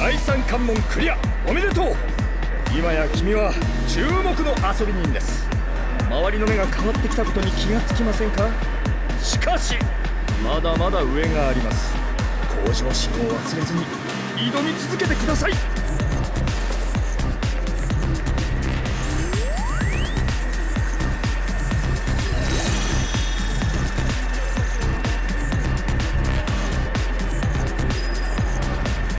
第三関門クリア。おめでとう。今や君は注目の遊び人です。周りの目が変わってきたことに気がつきませんか？しかしまだまだ上があります。向上心を忘れずに挑み続けてください。